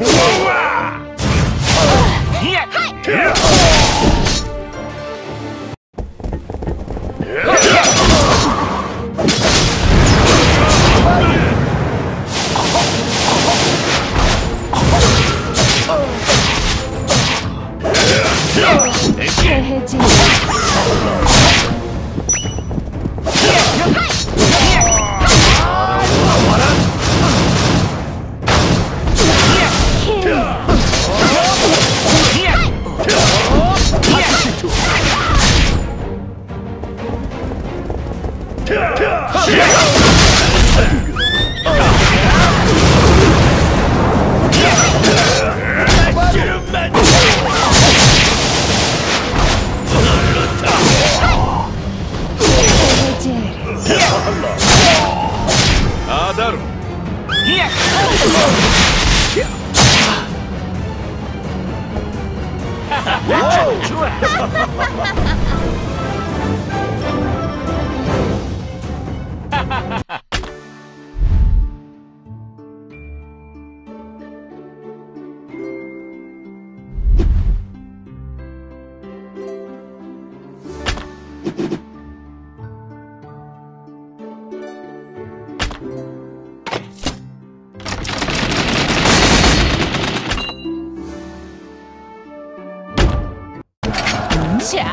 Whoa! 钱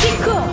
キックを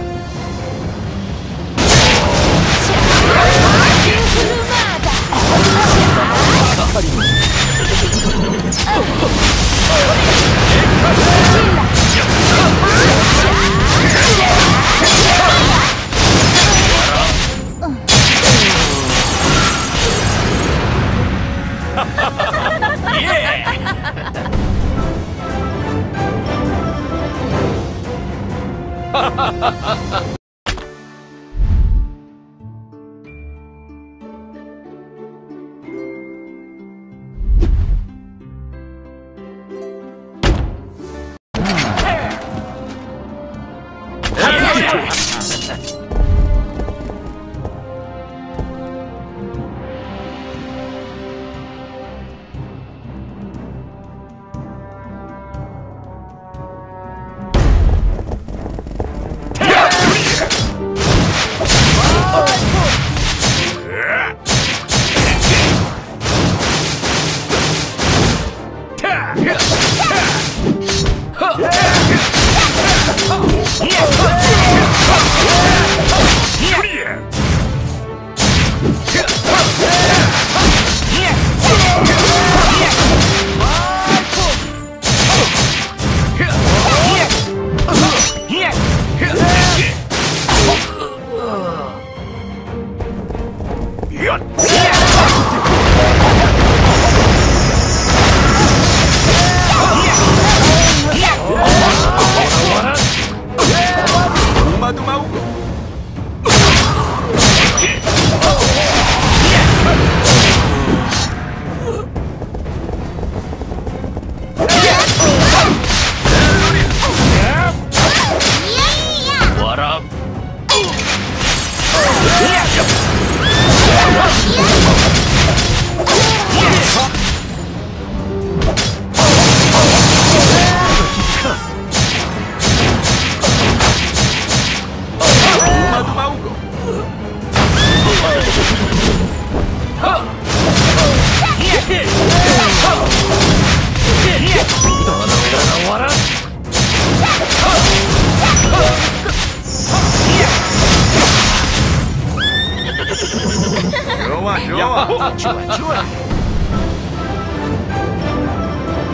좋아 좋아. 좋아 좋아.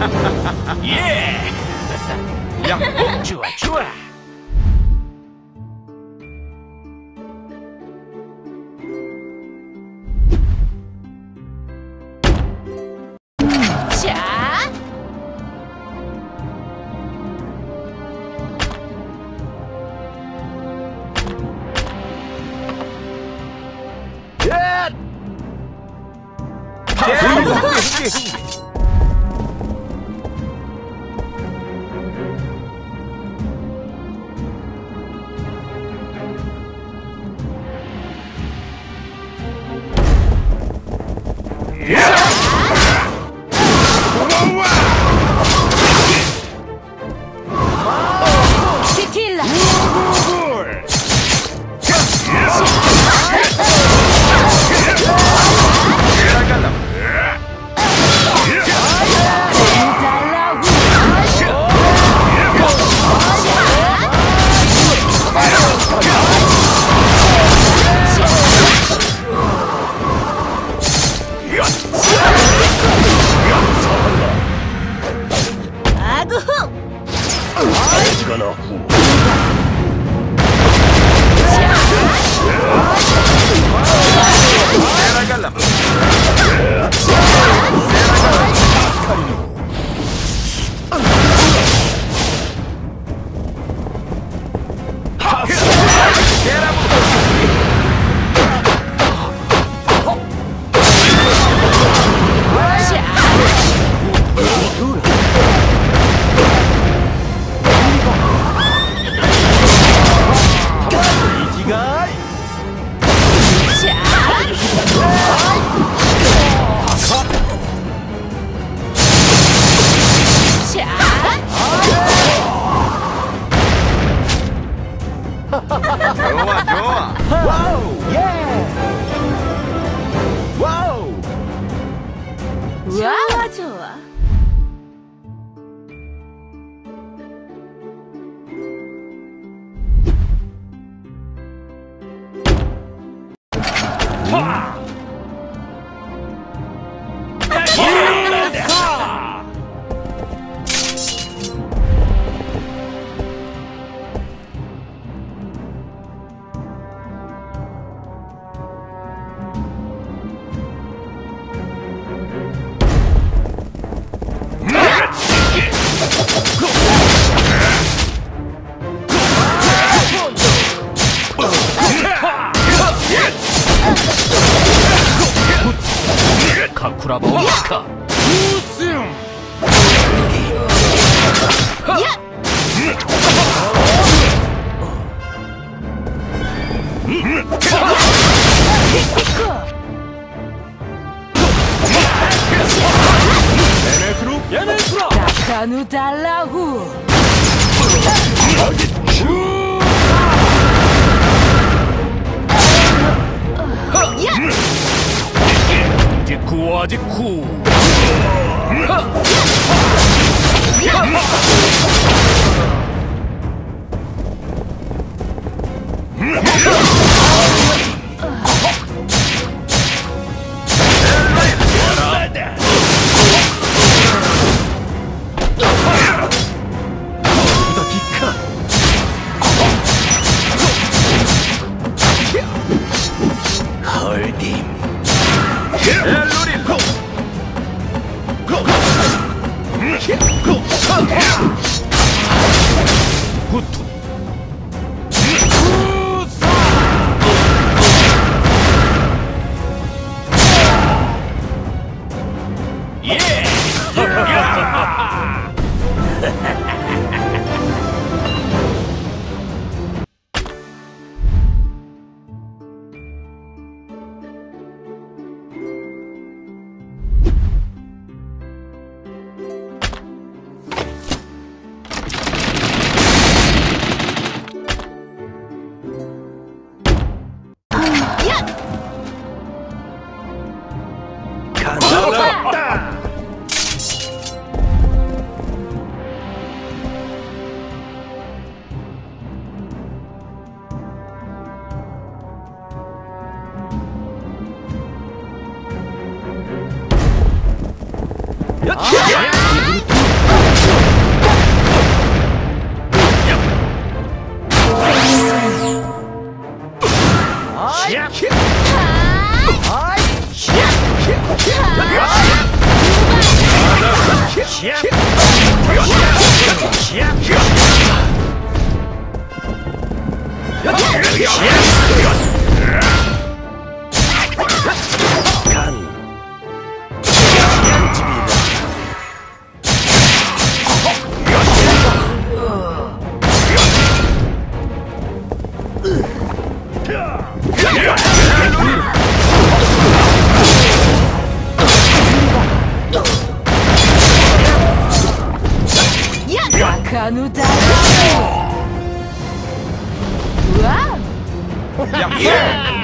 예. 야호 좋아 좋아. 这是是 우달라후 아지쿠 아지쿠 으아! Yeah! yeah! Yeah. ぬだろうわ。っ